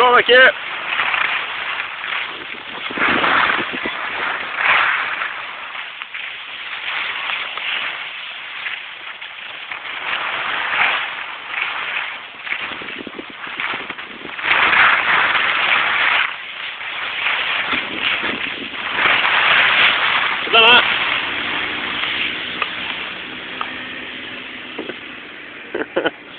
Bra Ha ha.